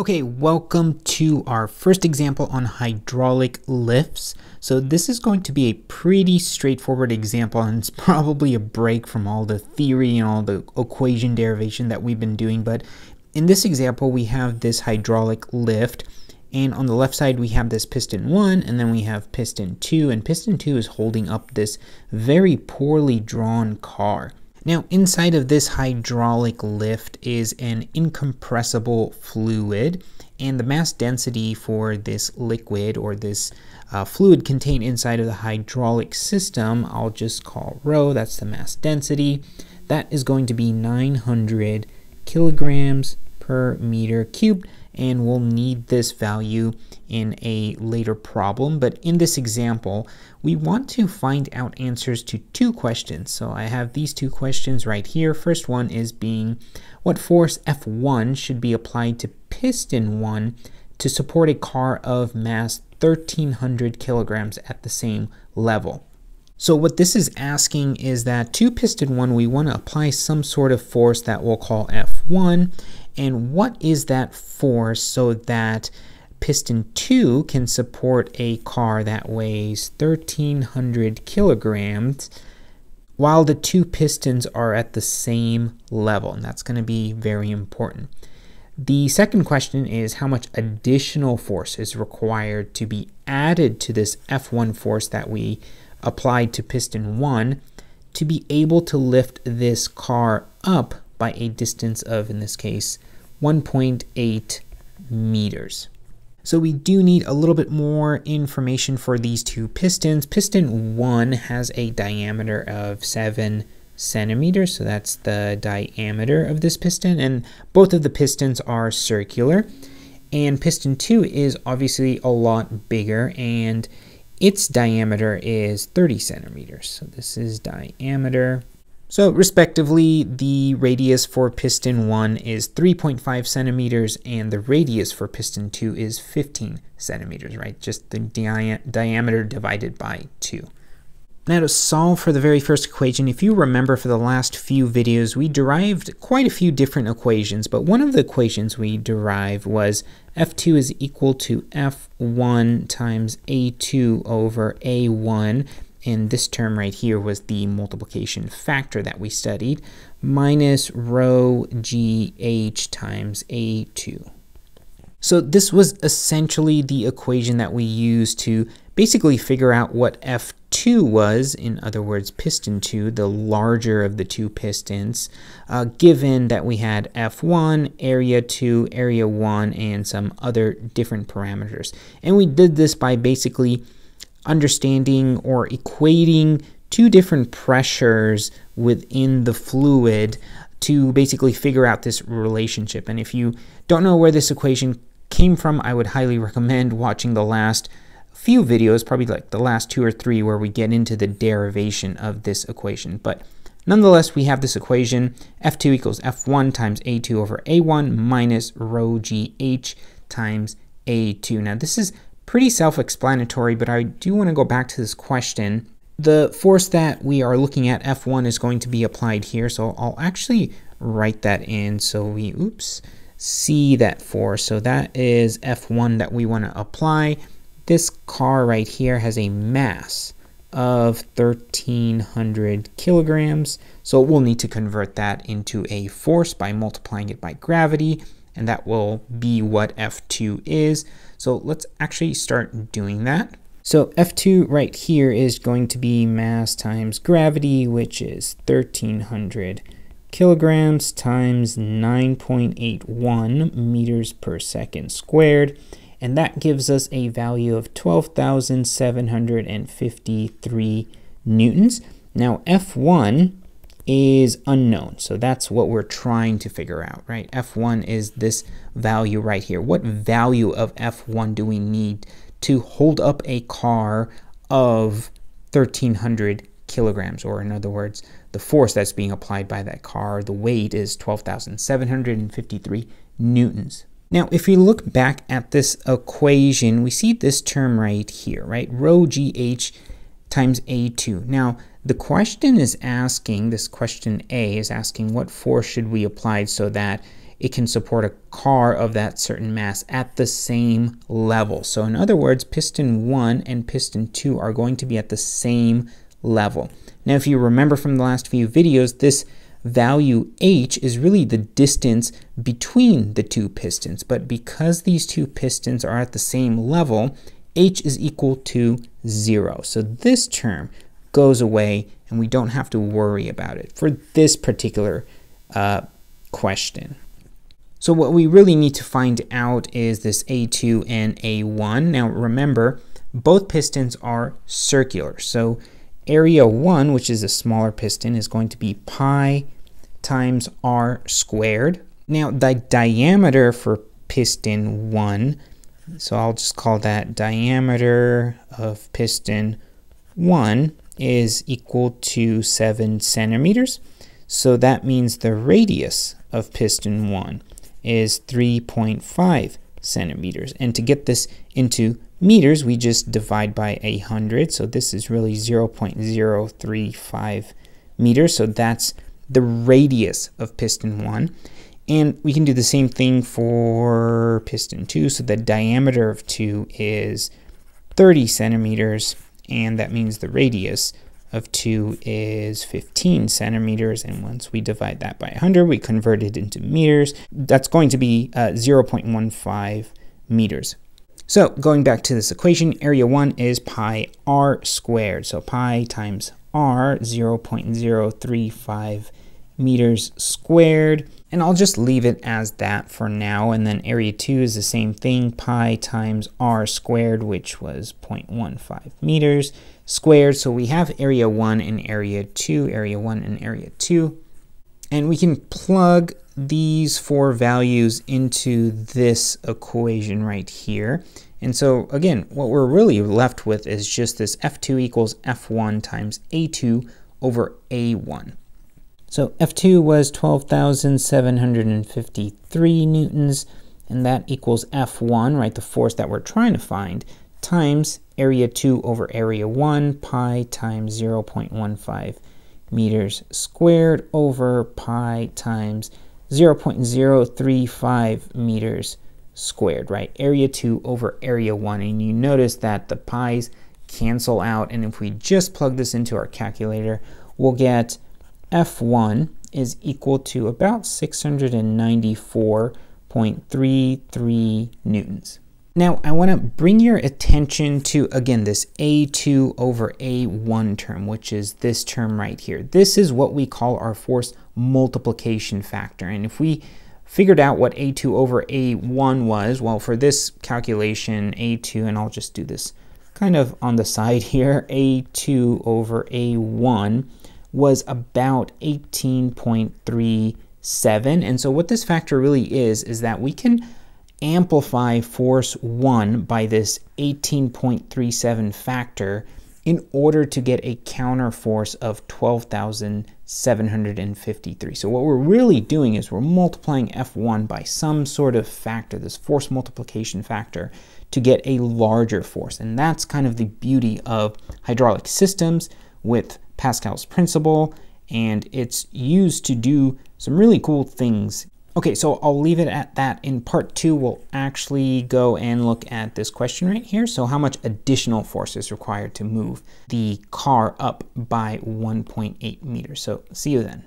Okay, welcome to our first example on hydraulic lifts. So this is going to be a pretty straightforward example and it's probably a break from all the theory and all the equation derivation that we've been doing. But in this example, we have this hydraulic lift and on the left side we have this piston 1 and then we have piston 2 and piston 2 is holding up this very poorly drawn car. Now, inside of this hydraulic lift is an incompressible fluid, and the mass density for this liquid or this uh, fluid contained inside of the hydraulic system, I'll just call rho, that's the mass density, that is going to be 900 kilograms per meter cubed and we'll need this value in a later problem. But in this example, we want to find out answers to two questions. So I have these two questions right here. First one is being what force F1 should be applied to piston 1 to support a car of mass 1300 kilograms at the same level. So what this is asking is that to piston 1 we want to apply some sort of force that we'll call F1 and what is that force so that piston 2 can support a car that weighs 1300 kilograms while the two pistons are at the same level and that's going to be very important. The second question is how much additional force is required to be added to this F1 force that we applied to piston 1 to be able to lift this car up by a distance of, in this case, 1.8 meters. So we do need a little bit more information for these two pistons. Piston 1 has a diameter of 7 centimeters, so that's the diameter of this piston, and both of the pistons are circular. And piston 2 is obviously a lot bigger, and its diameter is 30 centimeters. So this is diameter so respectively, the radius for piston 1 is 3.5 centimeters and the radius for piston 2 is 15 centimeters, right? Just the dia diameter divided by 2. Now to solve for the very first equation, if you remember for the last few videos, we derived quite a few different equations, but one of the equations we derived was F2 is equal to F1 times A2 over A1, and this term right here was the multiplication factor that we studied, minus rho gh times a2. So this was essentially the equation that we used to basically figure out what F2 was, in other words, piston 2, the larger of the two pistons, uh, given that we had F1, area 2, area 1, and some other different parameters. And we did this by basically understanding or equating two different pressures within the fluid to basically figure out this relationship. And if you don't know where this equation came from, I would highly recommend watching the last few videos, probably like the last two or three, where we get into the derivation of this equation. But nonetheless, we have this equation, F2 equals F1 times A2 over A1 minus rho GH times A2. Now, this is pretty self-explanatory, but I do want to go back to this question. The force that we are looking at, F1, is going to be applied here, so I'll actually write that in so we, oops, see that force. So that is F1 that we want to apply. This car right here has a mass of 1300 kilograms, so we'll need to convert that into a force by multiplying it by gravity and that will be what F2 is. So let's actually start doing that. So F2 right here is going to be mass times gravity, which is 1300 kilograms times 9.81 meters per second squared. And that gives us a value of 12,753 newtons. Now F1 is unknown. So that's what we're trying to figure out, right? F1 is this value right here. What value of F1 do we need to hold up a car of 1300 kilograms, or in other words, the force that's being applied by that car, the weight is 12,753 newtons. Now, if we look back at this equation, we see this term right here, right? Rho GH times A2. Now, the question is asking, this question A is asking what force should we apply so that it can support a car of that certain mass at the same level. So in other words, piston 1 and piston 2 are going to be at the same level. Now if you remember from the last few videos, this value h is really the distance between the two pistons, but because these two pistons are at the same level, h is equal to 0. So this term goes away and we don't have to worry about it for this particular uh, question. So what we really need to find out is this A2 and A1. Now remember, both pistons are circular. So area 1, which is a smaller piston, is going to be pi times r squared. Now the diameter for piston 1, so I'll just call that diameter of piston 1 is equal to 7 centimeters. So that means the radius of piston 1 is 3.5 centimeters. And to get this into meters, we just divide by 100. So this is really 0.035 meters. So that's the radius of piston 1. And we can do the same thing for piston 2. So the diameter of 2 is 30 centimeters, and that means the radius of 2 is 15 centimeters, and once we divide that by 100, we convert it into meters. That's going to be uh, 0.15 meters. So going back to this equation, area 1 is pi r squared. So pi times r, 0.035 meters squared. And I'll just leave it as that for now. And then area 2 is the same thing, pi times r squared, which was 0.15 meters squared. So we have area 1 and area 2, area 1 and area 2. And we can plug these four values into this equation right here. And so again, what we're really left with is just this F2 equals F1 times A2 over A1. So F2 was 12,753 newtons, and that equals F1, right, the force that we're trying to find, times area 2 over area 1, pi times 0.15 meters squared over pi times 0.035 meters squared, right? Area 2 over area 1. And you notice that the pi's cancel out. And if we just plug this into our calculator, we'll get F1 is equal to about 694.33 newtons. Now, I want to bring your attention to, again, this A2 over A1 term, which is this term right here. This is what we call our force multiplication factor. And if we figured out what A2 over A1 was, well, for this calculation, A2, and I'll just do this kind of on the side here, A2 over A1 was about 18.37. And so what this factor really is, is that we can amplify force 1 by this 18.37 factor in order to get a counter force of 12,753. So what we're really doing is we're multiplying F1 by some sort of factor, this force multiplication factor, to get a larger force. And that's kind of the beauty of hydraulic systems with Pascal's principle, and it's used to do some really cool things Okay, so I'll leave it at that. In part two, we'll actually go and look at this question right here. So how much additional force is required to move the car up by 1.8 meters? So see you then.